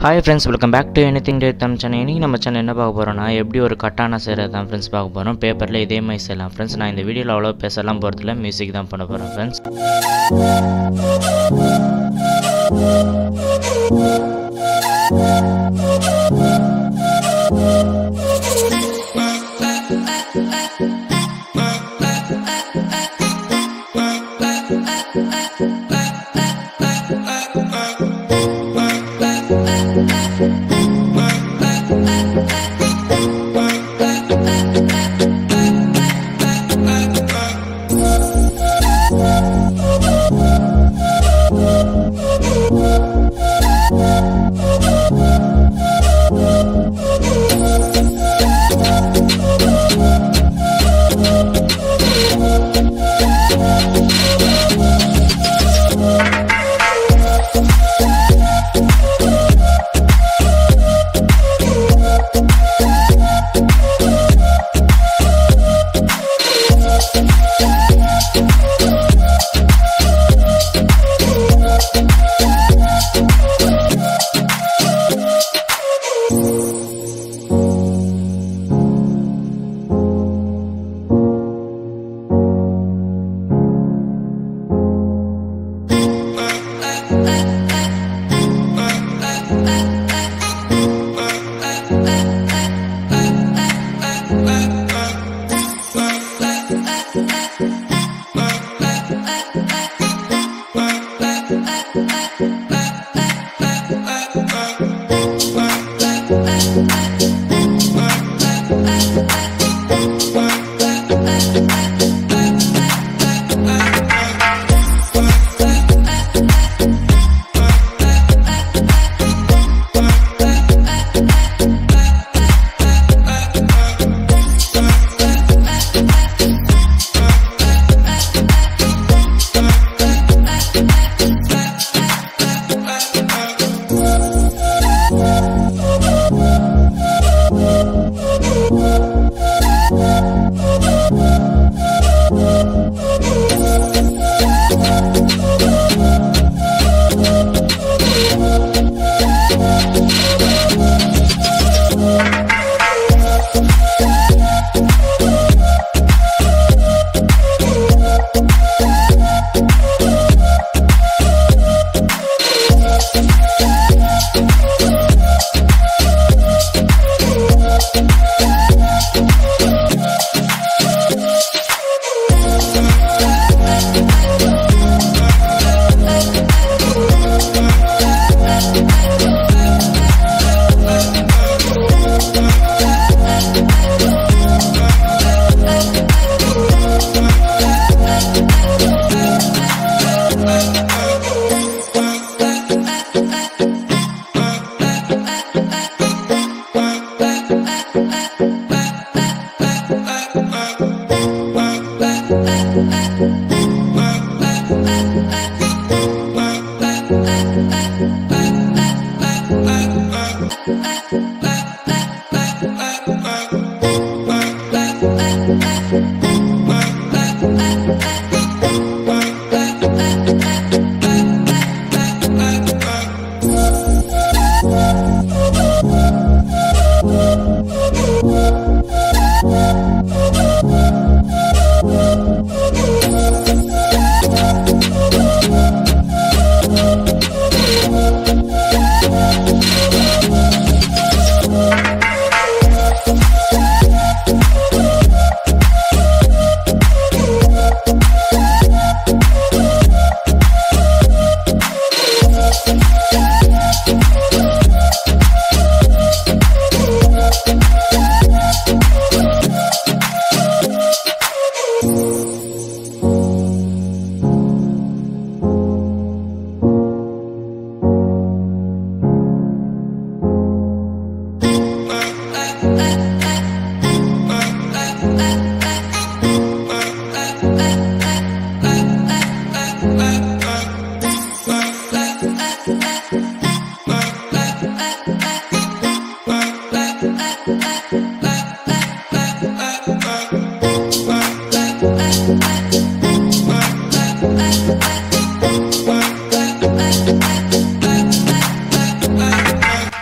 Hi friends welcome back to anything day them channel இன்றைக்கி நம்ம channel என்ன பார்க்க போகிறோம்னா எப்படி ஒரு கட்டான செய்கிறது தான் ஃப்ரெண்ட்ஸ் பார்க்க போகிறோம் பேப்பரில் இதே மாதிரி செய்யலாம். ஃப்ரெண்ட்ஸ் நான் இந்த வீடியோவில் அவ்வளோ பேசலாம் போகிறதுல மியூசிக் தான் பண்ண போகிறேன் friends I, I, Bye.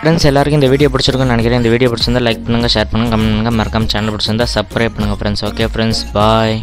Friends எல்லாருக்கும் இந்த வீடியோ பிடிச்சிருக்குன்னு நினைக்கிறேன். இந்த வீடியோ பிடிச்சிருந்தா லைக் பண்ணுங்கள் ஷேர் பண்ணுங்கள் கமெண்ட் பண்ணுங்கள் மறக்காம சேனல் பிடிச்சிருந்தா சப்ஸ்கிரைப் பண்ணுங்கள் ஃப்ரெண்ட்ஸ் ஓகே ஃப்ரெண்ட்ஸ் பாய்